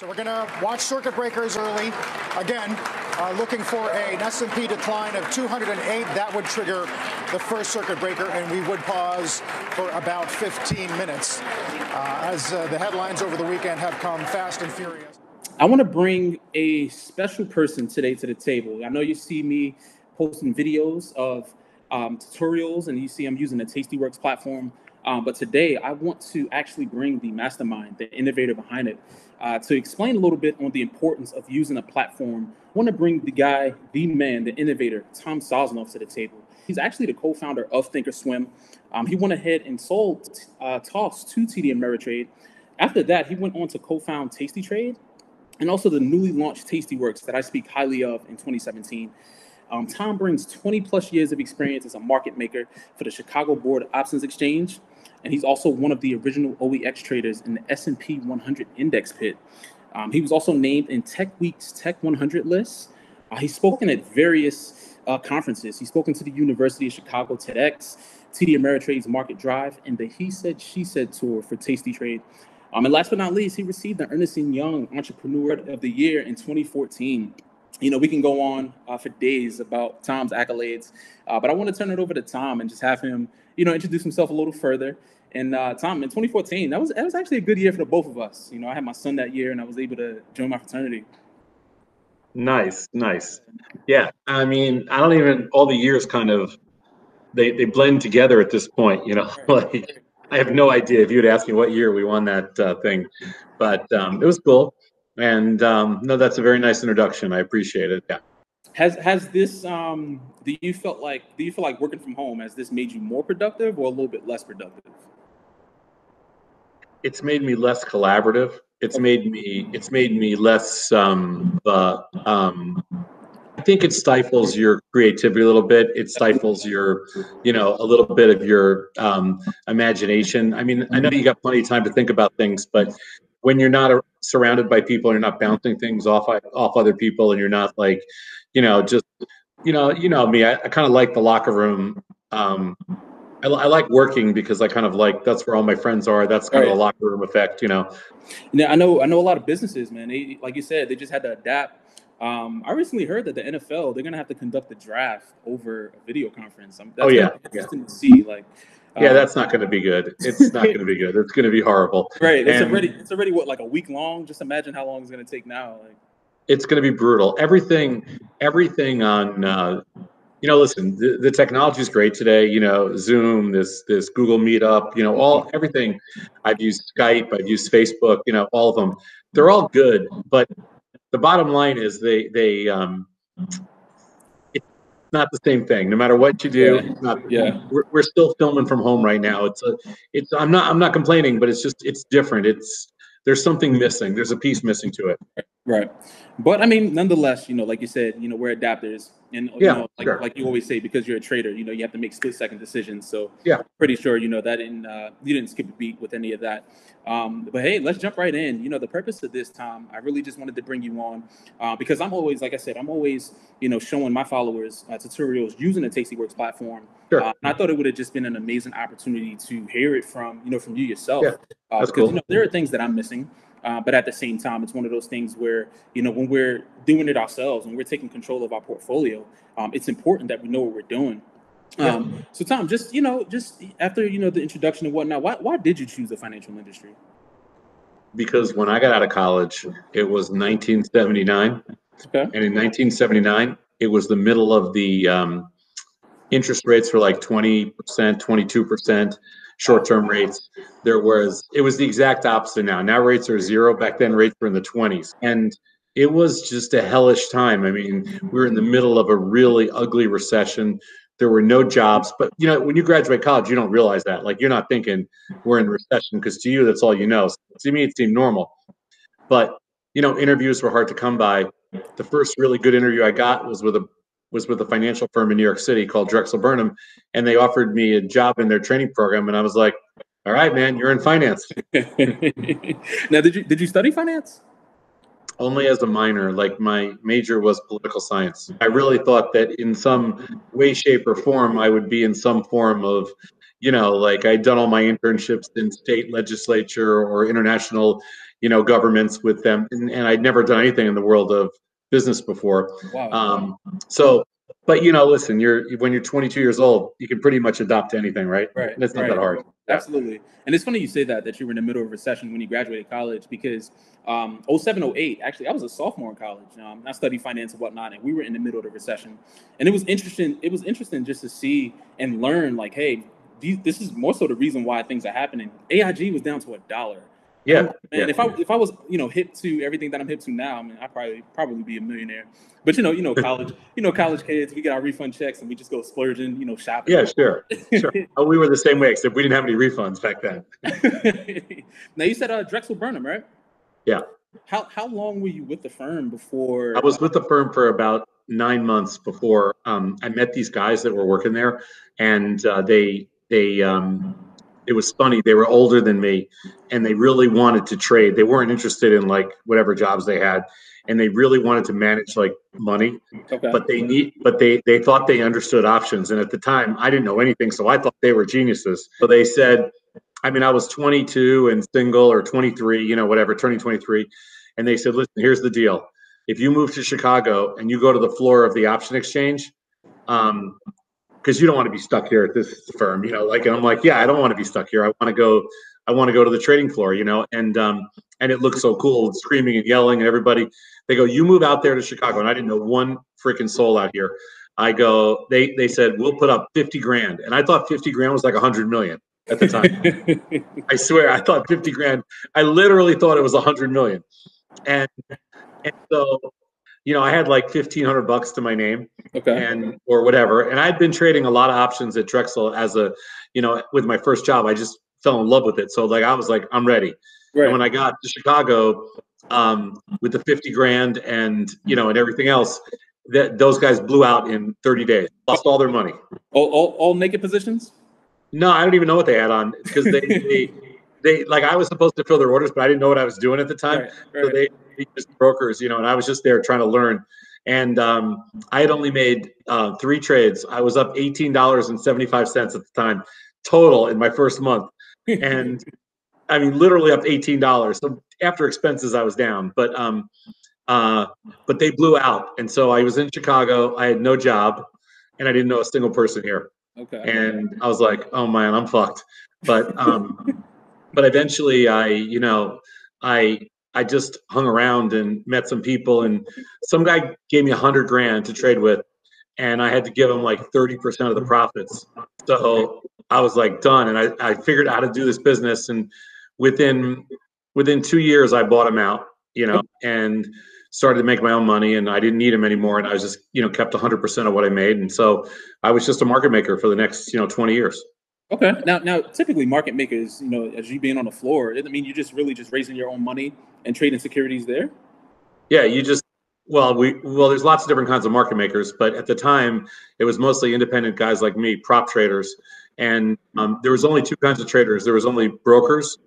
So we're going to watch circuit breakers early. Again, uh, looking for an S&P decline of 208. That would trigger the first circuit breaker, and we would pause for about 15 minutes uh, as uh, the headlines over the weekend have come fast and furious. I want to bring a special person today to the table. I know you see me posting videos of um, tutorials, and you see I'm using the Tastyworks platform. Um, but today, I want to actually bring the mastermind, the innovator behind it, uh, to explain a little bit on the importance of using a platform. I want to bring the guy, the man, the innovator, Tom Sosnoff, to the table. He's actually the co-founder of Thinkorswim. Um, he went ahead and sold uh, Toss to TD Ameritrade. After that, he went on to co-found Tastytrade and also the newly launched Tastyworks that I speak highly of in 2017. Um, Tom brings 20 plus years of experience as a market maker for the Chicago Board Options Exchange, and he's also one of the original OEX traders in the S&P 100 index pit. Um, he was also named in Tech Week's Tech 100 list. Uh, he's spoken at various uh, conferences. He's spoken to the University of Chicago TEDx, TD Ameritrade's Market Drive, and the He Said She Said tour for Tastytrade. Um, and last but not least, he received the Ernest Young Entrepreneur of the Year in 2014 you know, we can go on uh, for days about Tom's accolades, uh, but I want to turn it over to Tom and just have him, you know, introduce himself a little further. And uh, Tom, in 2014, that was that was actually a good year for the both of us. You know, I had my son that year, and I was able to join my fraternity. Nice, nice. Yeah, I mean, I don't even all the years kind of they they blend together at this point. You know, like I have no idea if you'd ask me what year we won that uh, thing, but um, it was cool. And um, no, that's a very nice introduction. I appreciate it. Yeah. Has has this um do you felt like do you feel like working from home has this made you more productive or a little bit less productive? It's made me less collaborative. It's made me it's made me less um uh, um I think it stifles your creativity a little bit. It stifles your, you know, a little bit of your um, imagination. I mean, I know you got plenty of time to think about things, but when you're not surrounded by people, you're not bouncing things off off other people, and you're not like, you know, just you know, you know me. I, I kind of like the locker room. Um, I, I, like working because I kind of like that's where all my friends are. That's kind right. of the locker room effect, you know. Yeah, I know. I know a lot of businesses, man. They, like you said, they just had to adapt. Um, I recently heard that the NFL they're gonna have to conduct the draft over a video conference. I'm, that's oh yeah, interesting yeah. to see. Like, yeah, um, that's not going to be good. It's not going to be good. It's going to be horrible. Right. It's and already it's already what like a week long. Just imagine how long it's going to take now. Like it's going to be brutal. Everything everything on uh, you know, listen, the, the technology is great today. You know, Zoom, this this Google Meetup, you know, all everything. I've used Skype, I've used Facebook, you know, all of them. They're all good, but the bottom line is they they um, not the same thing. No matter what you do, yeah. Not, yeah. We're, we're still filming from home right now. It's a, it's. I'm not. I'm not complaining, but it's just. It's different. It's. There's something missing. There's a piece missing to it. Right. But I mean, nonetheless, you know, like you said, you know, we're adapters. And you yeah, know, like, sure. like you always say, because you're a trader, you know, you have to make split second decisions. So yeah, pretty sure, you know, that didn't uh, you didn't skip a beat with any of that. Um, but hey, let's jump right in. You know, the purpose of this time, I really just wanted to bring you on uh, because I'm always, like I said, I'm always, you know, showing my followers uh, tutorials using the Tastyworks platform. Sure. Uh, and I thought it would have just been an amazing opportunity to hear it from, you know, from you yourself. Yeah, uh, that's because cool. you know there are things that I'm missing. Uh, but at the same time, it's one of those things where you know when we're doing it ourselves, when we're taking control of our portfolio, um, it's important that we know what we're doing. Um, yeah. So, Tom, just you know, just after you know the introduction and whatnot, why why did you choose the financial industry? Because when I got out of college, it was 1979, okay. and in 1979, it was the middle of the um, interest rates were like 20 percent, 22 percent short-term rates. There was it was the exact opposite now. Now rates are zero. Back then rates were in the 20s. And it was just a hellish time. I mean, we were in the middle of a really ugly recession. There were no jobs, but you know, when you graduate college, you don't realize that. Like you're not thinking we're in recession because to you that's all you know. So to me, it seemed normal. But you know, interviews were hard to come by. The first really good interview I got was with a was with a financial firm in New York City called Drexel Burnham, and they offered me a job in their training program, and I was like, "All right, man, you're in finance." now, did you did you study finance? Only as a minor. Like my major was political science. I really thought that in some way, shape, or form, I would be in some form of, you know, like I'd done all my internships in state legislature or international you know, governments with them, and, and I'd never done anything in the world of business before. Wow. Um, so, but you know, listen, you're when you're 22 years old, you can pretty much adopt to anything, right? Right, And it's not right. that hard. Yeah. Absolutely. And it's funny you say that, that you were in the middle of a recession when you graduated college because um, 07, 08, actually, I was a sophomore in college. Um, I studied finance and whatnot, and we were in the middle of the recession. And it was interesting. It was interesting just to see and learn, like, hey, these, this is more so the reason why things are happening. AIG was down to a dollar. Yeah. Man, yeah. if I if I was you know hip to everything that I'm hip to now, I mean I probably probably be a millionaire. But you know you know college you know college kids we get our refund checks and we just go splurging you know shopping. Yeah, sure, sure. Oh, we were the same way, except we didn't have any refunds back then. now you said uh, Drexel Burnham, right? Yeah. How how long were you with the firm before? I was with the firm for about nine months before um, I met these guys that were working there, and uh, they they um, it was funny. They were older than me, and they really wanted to trade. They weren't interested in like whatever jobs they had, and they really wanted to manage like money. okay. But they need, but they they thought they understood options, and at the time I didn't know anything, so I thought they were geniuses. So they said, I mean, I was 22 and single, or 23, you know, whatever, turning 23, and they said, listen, here's the deal. If you move to Chicago and you go to the floor of the option exchange, um, because you don't want to be stuck here at this firm, you know, like, and I'm like, yeah, I don't want to be stuck here. I want to go, I want to go to the trading floor, you know, and, um, and it looks so cool, and screaming and yelling and everybody, they go, you move out there to Chicago. And I didn't know one freaking soul out here. I go, they, they said, we'll put up 50 grand. And I thought 50 grand was like a hundred million at the time. I swear, I thought 50 grand. I literally thought it was a 100 million. And and so, you know, I had like 1500 bucks to my name okay. and or whatever. And I'd been trading a lot of options at Drexel as a, you know, with my first job. I just fell in love with it. So like I was like, I'm ready. And when I got to Chicago um, with the 50 grand and you know and everything else, that those guys blew out in 30 days, lost all their money. all, all all naked positions. No, I don't even know what they had on because they, they they like I was supposed to fill their orders, but I didn't know what I was doing at the time. Right. So they, they just brokers, you know, and I was just there trying to learn. And um, I had only made uh, three trades. I was up eighteen dollars and seventy five cents at the time, total in my first month. And I mean, literally up eighteen dollars. So after expenses, I was down. But um, uh, but they blew out, and so I was in Chicago. I had no job, and I didn't know a single person here okay. and I was like, "Oh man, I'm fucked." But um, but eventually, I you know, I I just hung around and met some people, and some guy gave me a hundred grand to trade with, and I had to give him like thirty percent of the profits. So I was like done, and I I figured out how to do this business, and within within two years, I bought him out, you know, and started to make my own money and I didn't need him anymore and I was just you know kept 100% of what I made and so I was just a market maker for the next, you know, 20 years. Okay. Now, now, typically, market makers, you know, as you being on the floor, it I mean you're just really just raising your own money and trading securities there. Yeah, you just well, we well, there's lots of different kinds of market makers, but at the time, it was mostly independent guys like me, prop traders, and um, there was only two kinds of traders. There was only brokers,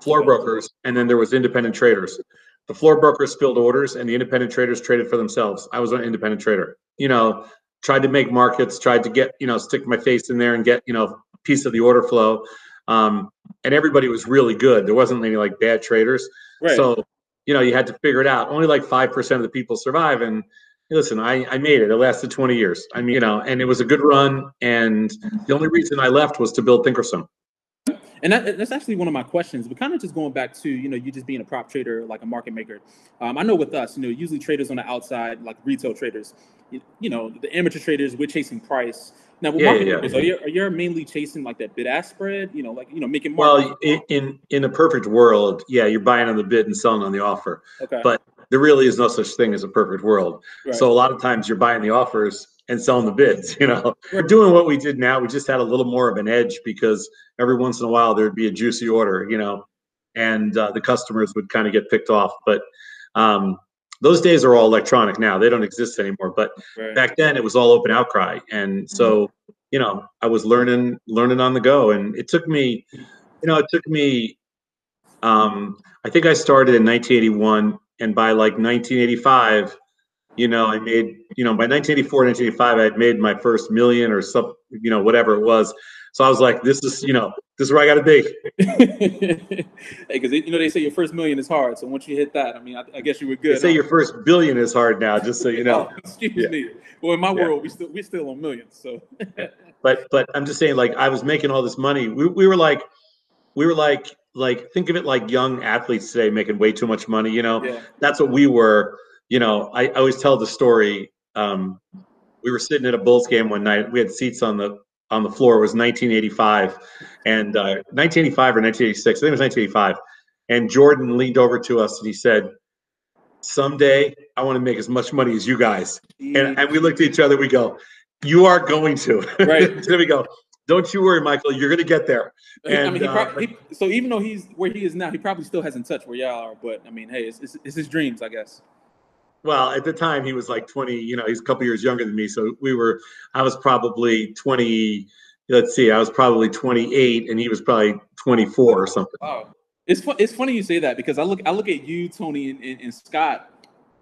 floor brokers, and then there was independent traders. The floor brokers filled orders, and the independent traders traded for themselves. I was an independent trader. You know, tried to make markets, tried to get you know stick my face in there and get you know piece of the order flow. Um, and everybody was really good. There wasn't any like bad traders. Right. So, you know, you had to figure it out. Only like 5% of the people survive. And listen, I, I made it. It lasted 20 years. I mean, you know, and it was a good run. And the only reason I left was to build Thinkorswim. And that, that's actually one of my questions. But kind of just going back to you know you just being a prop trader, like a market maker. Um, I know with us, you know, usually traders on the outside, like retail traders, you, you know, the amateur traders, we're chasing price. Now, with Yeah, market yeah, yeah. are you are you mainly chasing like that bid ask spread? You know, like you know, making. Well, in, in, in a perfect world, yeah, you're buying on the bid and selling on the offer. okay. but There really is no such thing as a perfect world. Right. So a lot of times you're buying the offers and selling the bids. You know, we're doing what we did now. We just had a little more of an edge because every once in a while there'd be a juicy order, you know, and uh, the customers would kind of get picked off. But um, those days are all electronic now; they don't exist anymore. But right. back then it was all open outcry, and so you know I was learning, learning on the go, and it took me, you know, it took me. Um, I think I started in 1981, and by like 1985 you know, I made, you know, by 1984, 1985, I had made my first million or some, you know, whatever it was. So I was like, this is, you know, this is where I got to be. hey, because you know they say your first million is hard. So once you hit that, I mean, I, I guess you were good. They say huh? your first billion is hard now, just so you know. oh, excuse yeah. me. Well, in my yeah. world, we still we still on millions. So. but but I'm just saying, like I was making all this money. We we were like, we were like like think of it like young athletes today making way too much money. You know, yeah. that's what we were. You know, I, I always tell the story. Um, we were sitting at a Bulls game one night. We had seats on the on the floor. Was 1985, and uh, 1985 or 1986. I think it was 1985. And Jordan leaned over to us and he said, "Someday I want to make as much money as you guys." And, and we looked at each other. We go, "You are going to." Right. so we go. Don't you worry, Michael. You're going to get there. And, I mean, he uh, he, so even though he's where he is now, he probably still hasn't touched where y'all are. But I mean, hey, it's, it's, it's his dreams, I guess. Well, at the time he was like 20, you know, he's a couple years younger than me. So we were, I was probably 20, let's see, I was probably 28 and he was probably 24 or something. Wow. It's, fu- it's funny you say that because I look, I look at you, Tony and, and, and Scott,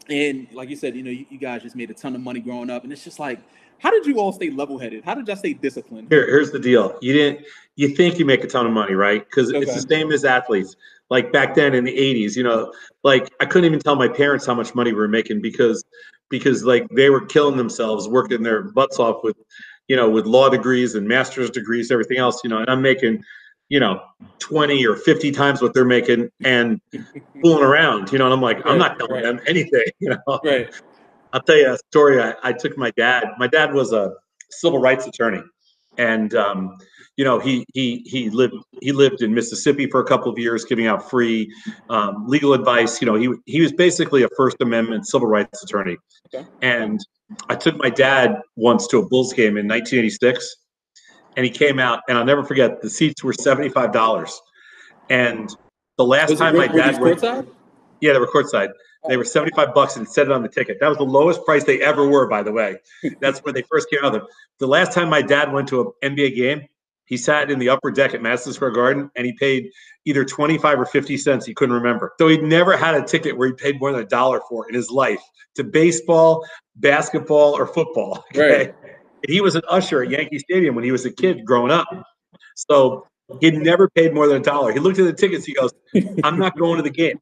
and like you said, you know, you, you, guys just made a ton of money growing up. And it's just like, how did you all stay level headed? How did y'all stay disciplined? Here, here's the deal. You didn't, you think you make a ton of money, right? Because okay. it's the same as athletes like back then in the 80s you know like i couldn't even tell my parents how much money we were making because because like they were killing themselves working their butts off with you know with law degrees and master's degrees everything else you know and i'm making you know 20 or 50 times what they're making and fooling around you know and i'm like right, i'm not telling right. them anything you know right i'll tell you a story I, I took my dad my dad was a civil rights attorney and um, you know he he he lived he lived in Mississippi for a couple of years, giving out free um, legal advice. You know he he was basically a First Amendment civil rights attorney. Okay. And I took my dad once to a Bulls game in 1986, and he came out, and I'll never forget the seats were seventy five dollars, and the last was time it, my dad went, courtside? yeah, they were courtside. They were 75 bucks and said it on the ticket. That was the lowest price they ever were, by the way. That's when they first came out. Of. The last time my dad went to an NBA game, he sat in the upper deck at Madison Square Garden and he paid either 25 or 50 cents. He couldn't remember. So he'd never had a ticket where he paid more than a dollar for in his life to baseball, basketball, or football. Okay? Right. He was an usher at Yankee Stadium when he was a kid growing up. So he'd never paid more than a dollar. He looked at the tickets. He goes, I'm not going to the game.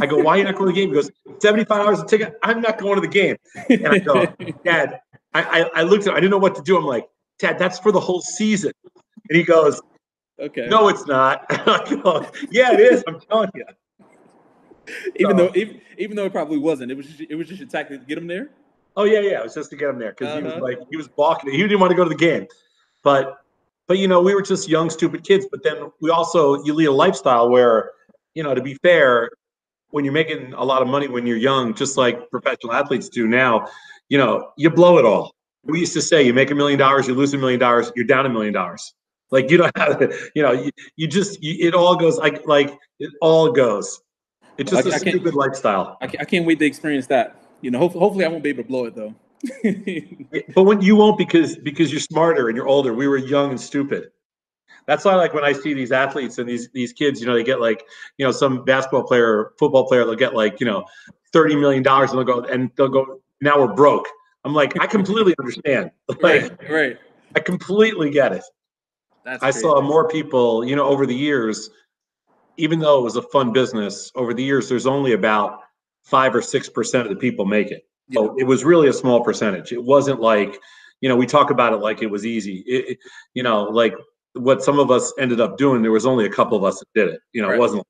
I go, why are you not going to the game? He goes, $75 a ticket. I'm not going to the game. And I go, Dad, I, I, I looked at him. I didn't know what to do. I'm like, Dad, that's for the whole season. And he goes, Okay. No, it's not. go, yeah, it is. I'm telling you. Even so, though even, even though it probably wasn't, it was just, it was just a tactic to get him there. Oh yeah, yeah. It was just to get him there because uh-huh. he was uh-huh. like he was balking. He didn't want to go to the game, but but you know we were just young, stupid kids. But then we also you lead a lifestyle where you know to be fair, when you're making a lot of money when you're young, just like professional athletes do now, you know, you blow it all. We used to say you make a million dollars, you lose a million dollars, you're down a million dollars. Like you don't have, you know, you, you just you, it all goes like like it all goes. It's just I, a I stupid lifestyle. I can't, I can't wait to experience that. You know, hopefully, hopefully I won't be able to blow it though. but when you won't because because you're smarter and you're older. We were young and stupid. That's why, like, when I see these athletes and these these kids, you know, they get like, you know, some basketball player, football player, they'll get like, you know, thirty million dollars, and they'll go and they'll go. Now we're broke. I'm like, I completely understand. Like, right, right. I completely get it. That's I saw more people, you know, over the years, even though it was a fun business, over the years, there's only about five or six percent of the people make it. So it was really a small percentage. It wasn't like, you know, we talk about it like it was easy. It, it, you know, like what some of us ended up doing, there was only a couple of us that did it. You know, right. it wasn't.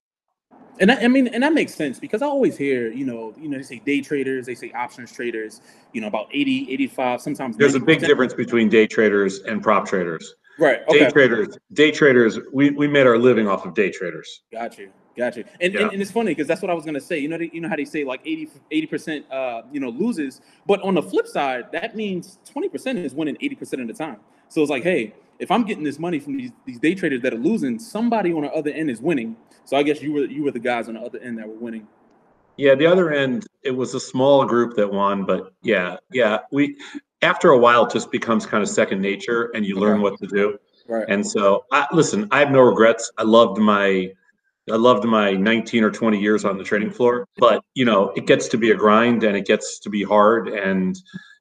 And I, I, mean, and that makes sense because I always hear, you know, you know, they say day traders, they say options traders, you know, about 80, 85, sometimes. There's 90%. a big difference between day traders and prop traders. Right. Okay. Day traders, day traders, we, we made our living off of day traders. Got you. Got you. And, yeah. and, and, it's funny because that's what I was gonna say. You know, you know how they say like 80 percent, uh, you know, loses. But on the flip side, that means twenty percent is winning eighty percent of the time. So it's like, hey, if I'm getting this money from these, these day traders that are losing, somebody on the other end is winning. So I guess you were you were the guys on the other end that were winning. Yeah, the other end, it was a small group that won, but yeah, yeah, we after a while it just becomes kind of second nature, and you okay. learn what to do. Right. And so, I, listen, I have no regrets. I loved my I loved my 19 or 20 years on the trading floor, but you know, it gets to be a grind and it gets to be hard and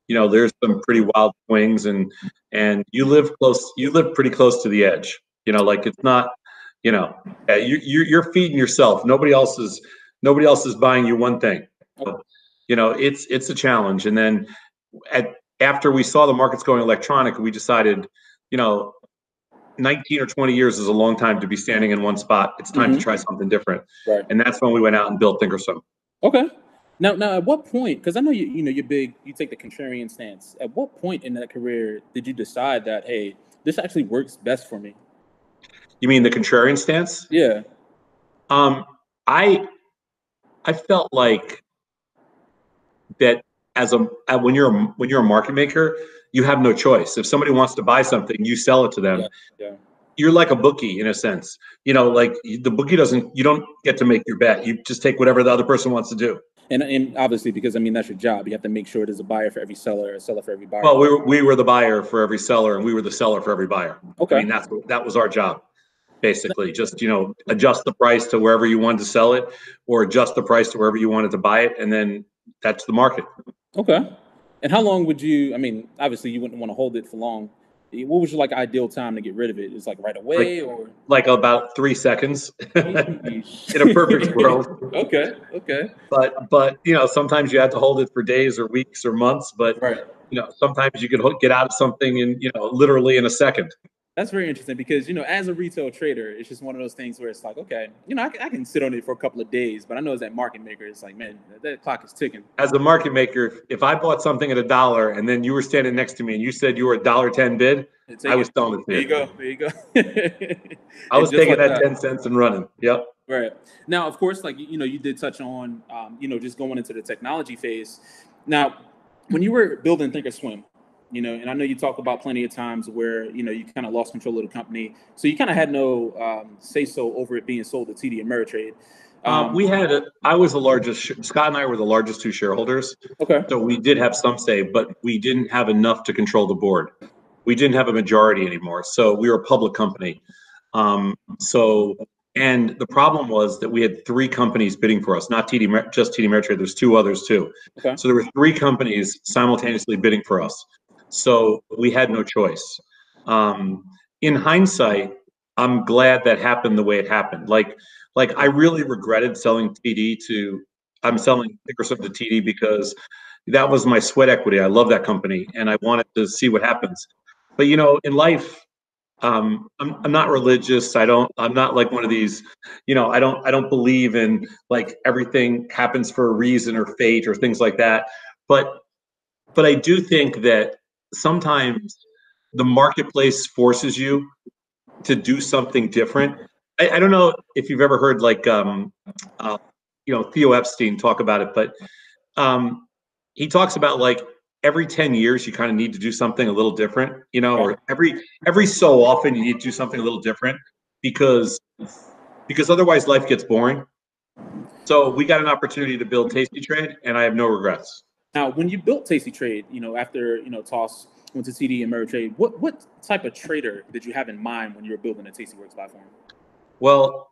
you know, there's some pretty wild swings, and and you live close. You live pretty close to the edge. You know, like it's not. You know, uh, you you're, you're feeding yourself. Nobody else is. Nobody else is buying you one thing. So, you know, it's it's a challenge. And then at after we saw the markets going electronic, we decided, you know, 19 or 20 years is a long time to be standing in one spot. It's time mm-hmm. to try something different. Right. And that's when we went out and built Thinkorswim. Okay. Now, now, at what point? Because I know you, you know, you're big. You take the contrarian stance. At what point in that career did you decide that, hey, this actually works best for me? You mean the contrarian stance? Yeah. Um, I, I felt like that as a when you're a, when you're a market maker, you have no choice. If somebody wants to buy something, you sell it to them. Yeah, yeah. You're like a bookie in a sense. You know, like the bookie doesn't. You don't get to make your bet. You just take whatever the other person wants to do. And, and obviously, because I mean that's your job, you have to make sure there's a buyer for every seller, a seller for every buyer. Well, we were, we were the buyer for every seller, and we were the seller for every buyer. Okay, I mean that's that was our job, basically. Just you know, adjust the price to wherever you wanted to sell it, or adjust the price to wherever you wanted to buy it, and then that's the market. Okay. And how long would you? I mean, obviously you wouldn't want to hold it for long. What was your like ideal time to get rid of it? Is like right away like, or like about three seconds in a perfect world. okay, okay. But but you know sometimes you have to hold it for days or weeks or months. But right. you know sometimes you can get out of something in you know literally in a second. That's very interesting because you know, as a retail trader, it's just one of those things where it's like, okay, you know, I can, I can sit on it for a couple of days, but I know as that market maker, it's like, man, that, that clock is ticking. As a market maker, if I bought something at a dollar and then you were standing next to me and you said you were a dollar ten bid, I was telling it. There you go. There you go. I was taking like that, that ten cents and running. Yep. Right now, of course, like you know, you did touch on, um, you know, just going into the technology phase. Now, when you were building Thinkorswim, you know, and I know you talk about plenty of times where you know you kind of lost control of the company, so you kind of had no um, say so over it being sold to TD Ameritrade. Um, um, we had, a, I was the largest. Scott and I were the largest two shareholders. Okay. So we did have some say, but we didn't have enough to control the board. We didn't have a majority anymore. So we were a public company. Um, so and the problem was that we had three companies bidding for us, not TD, just TD Ameritrade. There's two others too. Okay. So there were three companies simultaneously bidding for us. So we had no choice. Um, in hindsight, I'm glad that happened the way it happened. Like, like I really regretted selling TD to. I'm selling Thinkorswim to TD because that was my sweat equity. I love that company, and I wanted to see what happens. But you know, in life, um, I'm, I'm not religious. I don't. I'm not like one of these. You know, I don't. I don't believe in like everything happens for a reason or fate or things like that. But, but I do think that sometimes the marketplace forces you to do something different. I, I don't know if you've ever heard like um, uh, you know Theo Epstein talk about it, but um, he talks about like every 10 years you kind of need to do something a little different, you know, or every every so often you need to do something a little different because because otherwise life gets boring. So we got an opportunity to build Tasty Trade, and I have no regrets. Now, when you built Tasty Trade, you know, after you know Toss went to TD and Ameritrade, what what type of trader did you have in mind when you were building a Tastyworks platform? Well,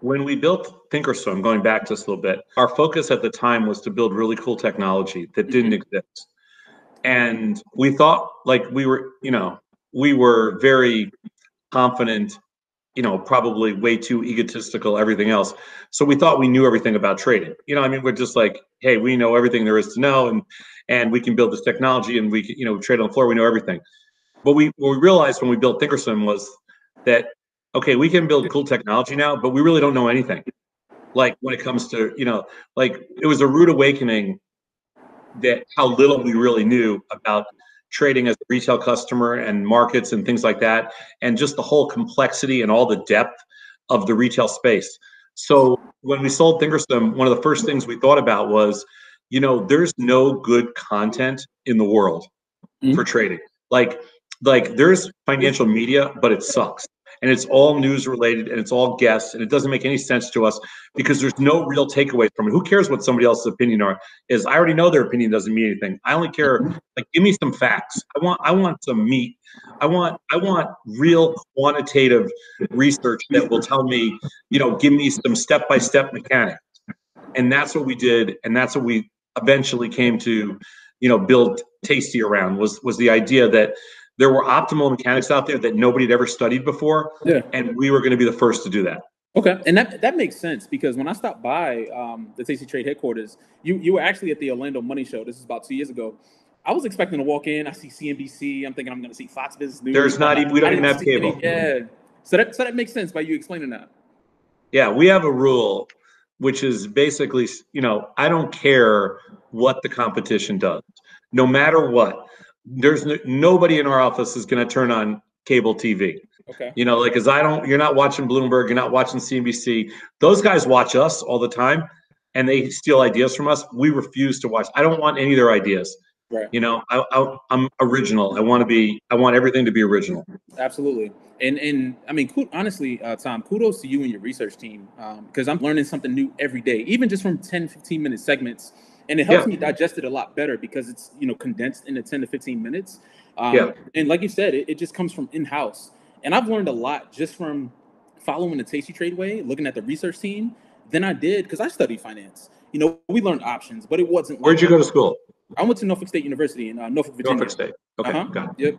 when we built Thinkorswim, going back just a little bit, our focus at the time was to build really cool technology that didn't mm-hmm. exist, and we thought like we were, you know, we were very confident you know, probably way too egotistical, everything else. So we thought we knew everything about trading. You know, I mean, we're just like, hey, we know everything there is to know, and and we can build this technology, and we can, you know, trade on the floor. We know everything. But we what we realized when we built Thinkorswim was that okay, we can build cool technology now, but we really don't know anything. Like when it comes to, you know, like it was a rude awakening that how little we really knew about trading as a retail customer and markets and things like that, and just the whole complexity and all the depth of the retail space. So when we sold Thinkorswim, one of the first things we thought about was, you know, there's no good content in the world mm-hmm. for trading. Like, like there's financial media, but it sucks and it's all news related and it's all guess and it doesn't make any sense to us because there's no real takeaways from it. Who cares what somebody else's opinion are? Is I already know their opinion doesn't mean anything. I only care mm-hmm. like give me some facts. I want I want some meat. I want I want real quantitative research that will tell me, you know, give me some step by step mechanics. And that's what we did, and that's what we eventually came to, you know, build tasty around was was the idea that there were optimal mechanics out there that nobody had ever studied before, Yeah. and we were going to be the first to do that. Okay, and that that makes sense because when I stopped by um, the Tasty Trade headquarters, you you were actually at the Orlando Money Show. This is about two years ago. I was expecting to walk in. I see CNBC. I'm thinking I'm going to see Fox Business News. There's not even- we don't even have see any- cable. yeah, so that so that makes sense by you explaining that. Yeah, we have a rule, which is basically, you know, I don't care what the competition does, no matter what. There's no, nobody in our office is going to turn on cable TV. Okay. You know, like, cause I don't, you're not watching Bloomberg, you're not watching CNBC. Those guys watch us all the time and they steal ideas from us. We refuse to watch. I don't want any of their ideas. Right. You know, I, I, I'm original. I want to be, I want everything to be original. Absolutely. And and I mean, honestly, uh, Tom, kudos to you and your research team Um, because I'm learning something new every day, even just from 10, 15 minute segments. And it helps Yeah. me digest it a lot better because it's you know condensed into 10 to 15 minutes. Um, Yeah. And like you said, it, it just comes from in house. And I've learned a lot just from following the Tasty Trade Way, looking at the research team, than I did because I studied finance. You know, we learned options, but it wasn't. Where'd like you go to school? I went to Norfolk State University in uh, Norfolk, Virginia. Norfolk State. Okay, Uh-huh. got it. Yep.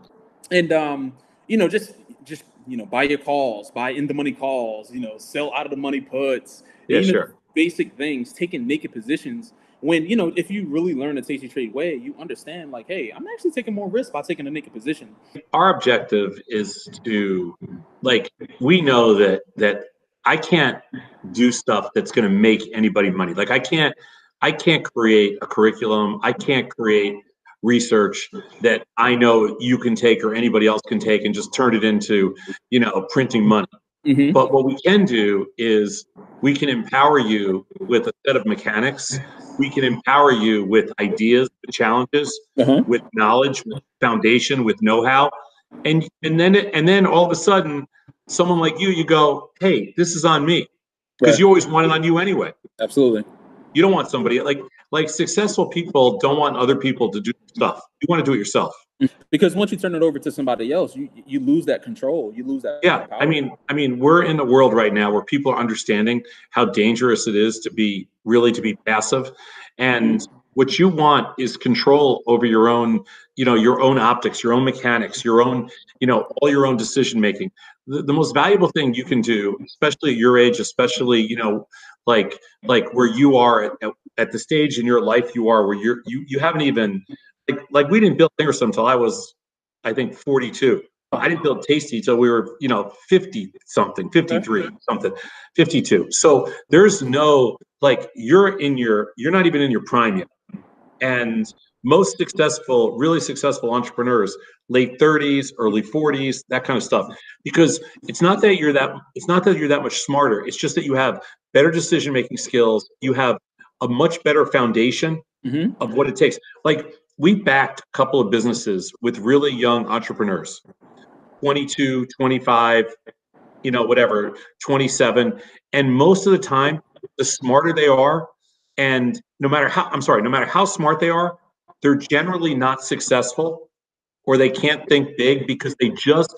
And um, you know, just just you know, buy your calls, buy in the money calls, you know, sell out of the money puts. Yeah, sure. Basic things, taking naked positions. When you know, if you really learn the tasty trade way, you understand like, hey, I'm actually taking more risk by taking a naked position. our objective is to like we know that that I can't do stuff that's going to make anybody money. Like I can't I can't create a curriculum. I can't create research that I know you can take or anybody else can take and just turn it into, you know, printing money. Mm-hmm. But what we can do is we can empower you with a set of mechanics. We can empower you with ideas, with challenges, Uh-huh. with knowledge, with foundation, with know-how, and and then and then all of a sudden, someone like you, you go, hey, this is on me, because Right. you always want it on you anyway. Absolutely. You don't want somebody like like successful people don't want other people to do stuff. You want to do it yourself. Because once you turn it over to somebody else, you you lose that control. You lose that. Yeah, power. I mean, I mean, we're in a world right now where people are understanding how dangerous it is to be really to be passive, and mm-hmm. what you want is control over your own, you know, your own optics, your own mechanics, your own, you know, all your own decision making. The, the most valuable thing you can do, especially at your age, especially you know, like like where you are at, at, at the stage in your life you are, where you're you you haven't even like like we didn't build Thinkorswim until I was, I think, 42. I didn't build Tasty till we were, you know, 50 something, 53 something, 52. So there's no like you're in your you're not even in your prime yet. And most successful, really successful entrepreneurs, late 30s, early 40s, that kind of stuff. Because it's not that you're that it's not that you're that much smarter. It's just that you have better decision making skills. You have a much better foundation Mhm. of what it takes. Like we backed a couple of businesses with really young entrepreneurs, 22, 25, you know, whatever, 27. And most of the time, the smarter they are, and no matter how, I'm sorry, no matter how smart they are, they're generally not successful or they can't think big because they just,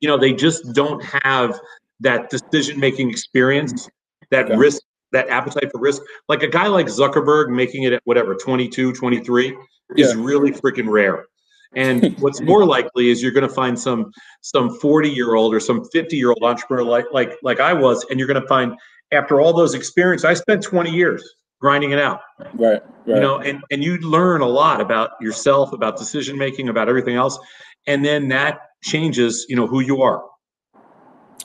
you know, they just don't have that decision making experience, that Okay. risk, that appetite for risk. Like a guy like Zuckerberg making it at whatever, 22, 23 is really freaking rare. And what's more likely is you're going to find some some 40 year old or some 50 year old entrepreneur like like like I was, and you're going to find after all those experiences, I spent 20 years grinding it out Right. Right. you know and and you learn a lot about yourself about decision making about everything else and then that changes you know who you are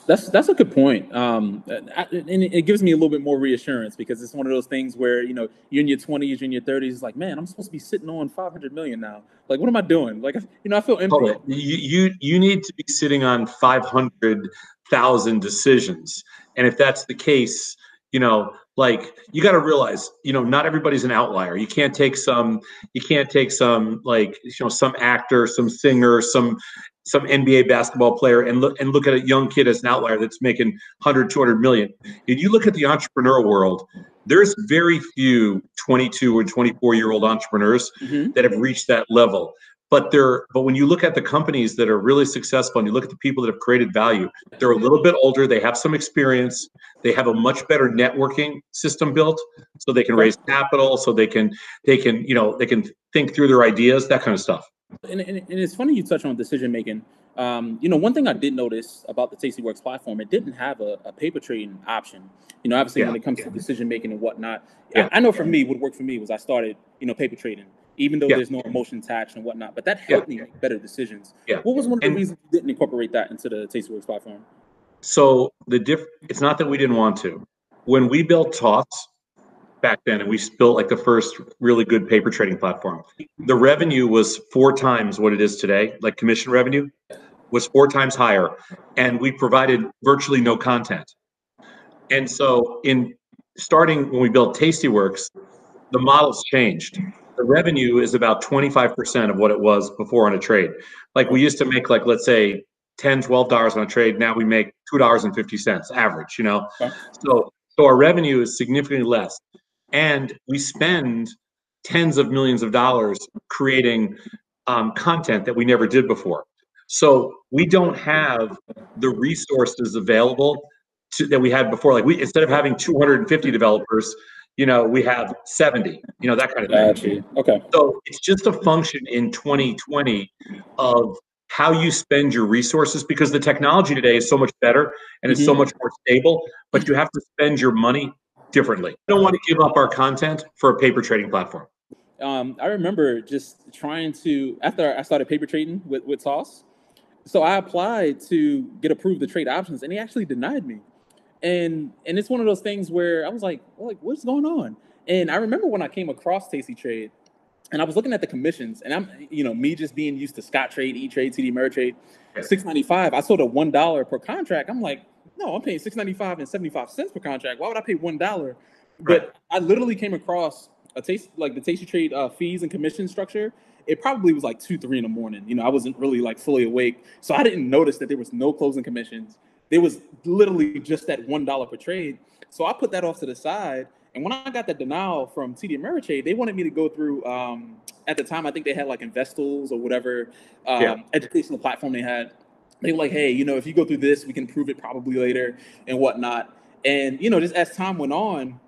That's that's a good point, um, I- and it gives me a little bit more reassurance because it's one of those things where you know you're in your 20s, you're in your 30s. It's like, man, I'm supposed to be sitting on 500 million now. Like, what am I doing? Like, you know, I feel empty. you you you need to be sitting on 500,000 decisions and if that's the case you know like you got to realize you know not everybody's an outlier you can't take some you can't take some like you know some actor some singer some some NBA basketball player and look and look at a young kid as an outlier that's making 100 200 million. If you look at the entrepreneurial world there's very few 22 or 24 year old entrepreneurs Mhm. that have reached that level. But they're but when you look at the companies that are really successful and you look at the people that have created value they're a little bit older they have some experience they have a much better networking system built so they can raise capital so they can they can you know they can think through their ideas that kind of stuff and, and, and it's funny you touch on decision making um, you know, one thing I did notice about the Tastyworks platform, it didn't have a, a paper trading option. You know, obviously yeah. when it comes to decision making and whatnot, yeah. I, I, know for me, what worked for me was I started, you know, paper trading, even though yeah. there's no emotion attached and whatnot. But that helped me make better decisions. Yeah. What was one of the and, reasons you didn't incorporate that into the Tastyworks platform? So the diff, it's not that we didn't want to. When we built Toss, back then and we built like the first really good paper trading platform the revenue was four times what it is today like commission revenue was four times higher, and we provided virtually no content. And so, in starting when we built Tastyworks, the model's changed. The revenue is about 25% of what it was before on a trade. Like we used to make like let's say 10 $12 on a trade. Now we make $2.50 average, you know. Okay. So so our revenue is significantly less. And we spend tens of millions of dollars creating um, content that we never did before. So we don't have the resources available to, that we had before. Like we instead of having 250 developers, you know, we have 70. You know that kind of thing. Okay. So it's just a function in 2020 of how you spend your resources because the technology today is so much better and it's mm-hmm. so much more stable, but you have to spend your money differently. I don't want to give up our content for a paper trading platform. Um, I remember just trying to after I started paper trading with with Toss, so I applied to get approved the trade options, and he actually denied me. And and it's one of those things where I was like, well, like what's going on? And I remember when I came across Tasty Trade, and I was looking at the commissions, and I'm you know me just being used to Scottrade, E Trade, TD Ameritrade, six ninety five. I sold a one dollar per contract. I'm like, no, I'm paying six ninety five and seventy five cents per contract. Why would I pay one dollar? Right. But I literally came across a taste like the Tasty Trade uh, fees and commission structure, it probably was like two, three in the morning. You know, I wasn't really like fully awake. So I didn't notice that there was no closing commissions. There was literally just that one dollar per trade. So I put that off to the side. And when I got that denial from TD Ameritrade, they wanted me to go through. Um, at the time, I think they had like Investools or whatever um, yeah. educational platform they had. They were like, "Hey, you know, if you go through this, we can prove it probably later and whatnot." And you know, just as time went on,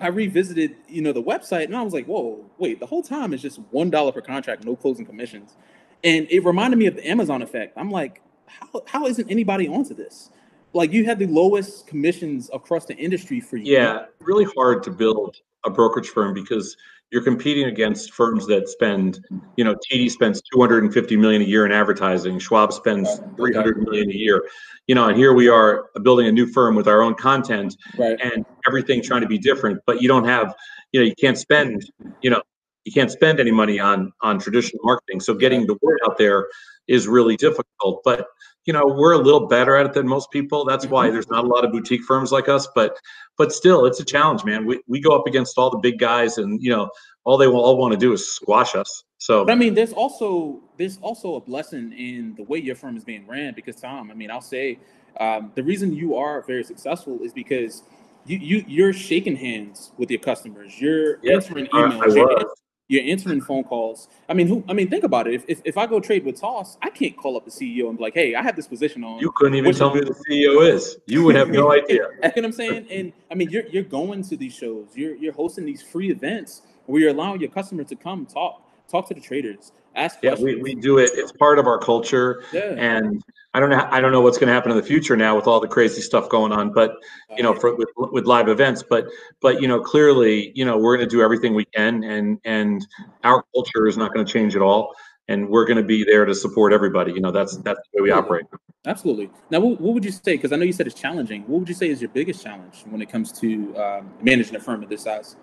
I revisited, you know, the website and I was like, whoa, wait, the whole time is just one dollar per contract, no closing commissions. And it reminded me of the Amazon effect. I'm like, how, how isn't anybody onto this? Like you had the lowest commissions across the industry for you. Yeah, really hard to build a brokerage firm because you're competing against firms that spend, you know, TD spends 250 million a year in advertising, Schwab spends 300 million a year. You know, and here we are building a new firm with our own content right. and everything trying to be different, but you don't have, you know, you can't spend, you know, you can't spend any money on on traditional marketing. So getting the word out there is really difficult. But you know, we're a little better at it than most people. That's why mm-hmm. there's not a lot of boutique firms like us. But but still, it's a challenge, man. We we go up against all the big guys, and you know, all they will all want to do is squash us. So, but I mean, there's also there's also a blessing in the way your firm is being ran because Tom, I mean, I'll say um, the reason you are very successful is because you you you're shaking hands with your customers. You're yes, answering emails. You're, you're answering phone calls. I mean, who? I mean, think about it. If, if, if I go trade with Toss, I can't call up the CEO and be like, "Hey, I have this position on." You couldn't even tell me who the CEO is. You would have no idea. you know what I'm saying? And I mean, you're you're going to these shows. You're you're hosting these free events where you're allowing your customer to come talk, talk to the traders, ask yeah, questions. we, we do it. It's part of our culture. Yeah. And I don't know. I don't know what's going to happen in the future now with all the crazy stuff going on. But you know, for with, with live events. But but you know, clearly, you know, we're going to do everything we can, and and our culture is not going to change at all. And we're going to be there to support everybody. You know, that's that's the way we operate. Absolutely. Now, what, what would you say? Because I know you said it's challenging. What would you say is your biggest challenge when it comes to um, managing a firm of this size?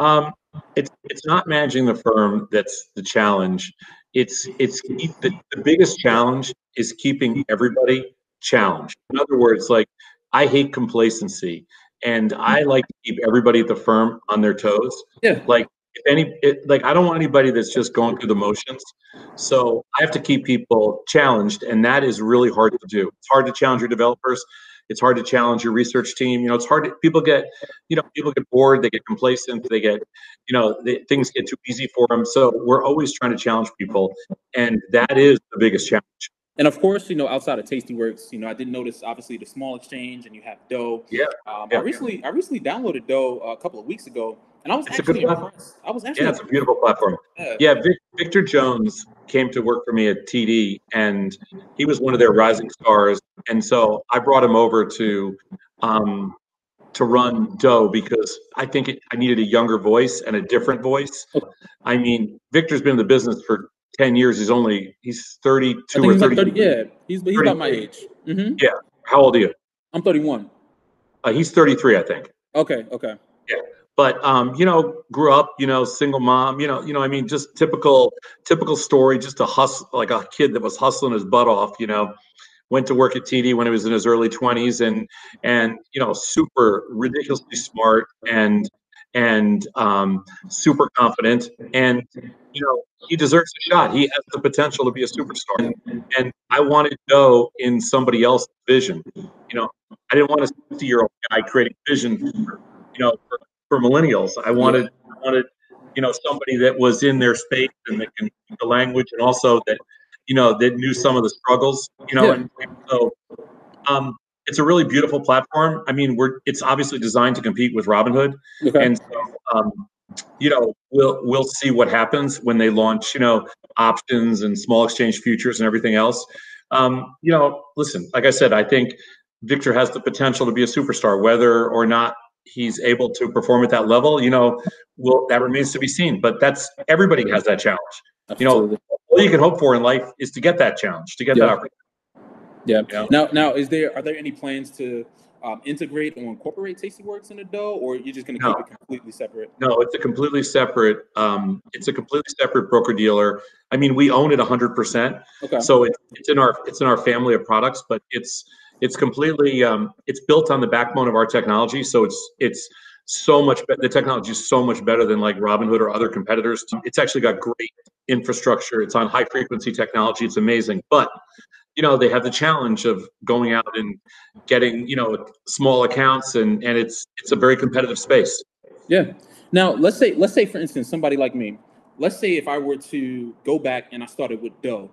Um, it's it's not managing the firm that's the challenge. It's it's the, the biggest challenge is keeping everybody challenged. In other words, like I hate complacency, and I like to keep everybody at the firm on their toes. Yeah. Like if any, it, like I don't want anybody that's just going through the motions. So I have to keep people challenged, and that is really hard to do. It's hard to challenge your developers It's hard to challenge your research team. You know, it's hard. To, people get, you know, people get bored. They get complacent. They get, you know, they, things get too easy for them. So we're always trying to challenge people, and that is the biggest challenge. And of course, you know, outside of Tastyworks, you know, I did notice obviously the small exchange, and you have Dough. Yeah. Um, yeah. I recently, I recently downloaded Dough a couple of weeks ago, and I was It's a good actually impressed. I was actually Yeah, it's a beautiful platform. Yeah. Yeah, Vic, Victor Jones came to work for me at TD, and he was one of their rising stars. And so I brought him over to um, to run Dough because I think it, I needed a younger voice and a different voice. I mean, Victor's been in the business for ten years. He's only he's thirty two or he's thirty. 30. Yeah, he's he's about my 33. age. hmm Yeah. How old are you? I'm 31. Uh, he's thirty three, I think. Okay, okay. But um, you know, grew up, you know, single mom, you know, you know, I mean, just typical, typical story, just a hustle, like a kid that was hustling his butt off, you know, went to work at TD when he was in his early twenties and, and, you know, super ridiculously smart and, and um, super confident and, you know, he deserves a shot. He has the potential to be a superstar. And I wanted to go in somebody else's vision. You know, I didn't want a 50 year old guy creating vision, for, you know, for, for millennials. I wanted, I wanted, you know, somebody that was in their space and that can speak the language and also that, you know, that knew some of the struggles, you know, Yeah. and so, um, it's a really beautiful platform. I mean, we're, it's obviously designed to compete with Robinhood. Okay. And so, um, you know, we'll we'll see what happens when they launch, you know, options and small exchange futures and everything else. Um, you know, listen, like I said, I think Victor has the potential to be a superstar, whether or not he's able to perform at that level. You know, will that remains to be seen. But that's everybody has that challenge. You know, all you can hope for in life is to get that challenge, to get Yeah. that opportunity. Yeah. Yeah. Now, now, is there are there any plans to um, integrate or incorporate Tastyworks in the Dough, or you're just going to No. keep it completely separate? No, it's a completely separate. Um, it's a completely separate broker dealer. I mean, we own it 100. percent Okay. So it, it's in our it's in our family of products, but it's it's completely um, it's built on the backbone of our technology. So it's it's so much be- the technology is so much better than like Robinhood or other competitors. It's actually got great infrastructure. It's on high frequency technology. It's amazing, but you know they have the challenge of going out and getting you know small accounts and and it's it's a very competitive space. Yeah. Now, let's say let's say for instance somebody like me. Let's say if I were to go back and I started with Dough,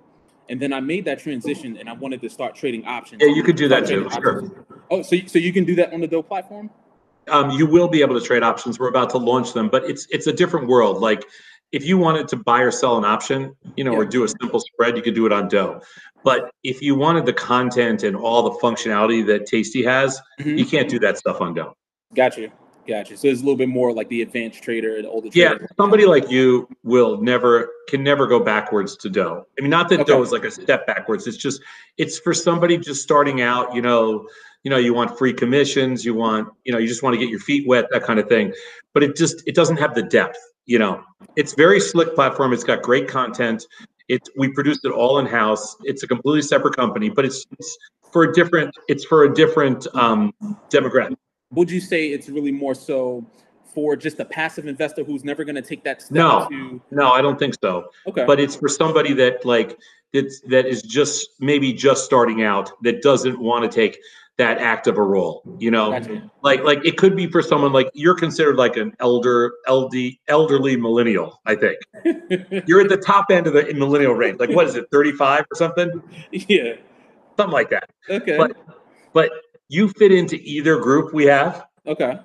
and then I made that transition and I wanted to start trading options. Yeah, you could do that too. Sure. Oh, so so you can do that on the Dough platform? um, you will be able to trade options. We're about to launch them, but it's it's a different world. Like if you wanted to buy or sell an option, you know, or do a simple spread, you could do it on Dough. But if you wanted the content and all the functionality that Tasty has, Mhm. you can't do that stuff on Dough. Gotcha. Gotcha. So it's a little bit more like the advanced trader, the older Yeah, trader. somebody like you will never can never go backwards to Dough. I mean, not that Okay. Dough is like a step backwards. It's just it's for somebody just starting out. You know, you know, you want free commissions. You want, you know, you just want to get your feet wet, that kind of thing. But it just it doesn't have the depth. You know, it's very slick platform. It's got great content. It we produced it all in house. It's a completely separate company, but it's it's for a different it's for a different um, demographic. Would you say it's really more so for just a passive investor who's never going to take that step No. to No, I don't think so. okay. But it's for somebody that like that's that is just maybe just starting out that doesn't want to take that active a role you know? Gotcha. like like it could be for someone like you're considered like an elder ld elderly millennial i think. You're at the top end of the millennial range like what is it 35 or something? Yeah. Something like that. Okay. But- but you fit into either group we have okay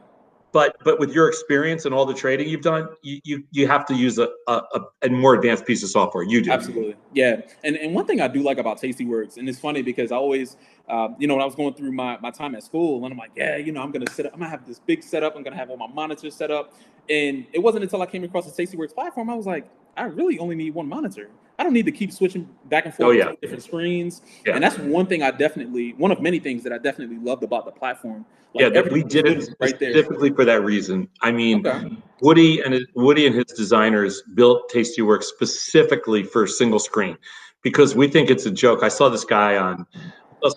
but but with your experience and all the trading you've done you you, you have to use a, a, a, more advanced piece of software you do Absolutely. Yeah. And and one thing I do like about Tastyworks, and it's funny because I always, um, you know, when I was going through my, my time at school, and I'm like, yeah, you know, I'm gonna set up, I'm gonna have this big setup, I'm gonna have all my monitors set up. And it wasn't until I came across the Tastyworks platform, I was like, I really only need one monitor. I don't need to keep switching back and oh, forth Oh, yeah. between different screens. Yeah. And that's one thing I definitely, one of many things that I definitely loved about the platform. yeah, that we did it right there. specifically for that reason. I mean, Okay. Woody and his, Woody and his designers built Tastyworks specifically for single screen because we think it's a joke. I saw this guy on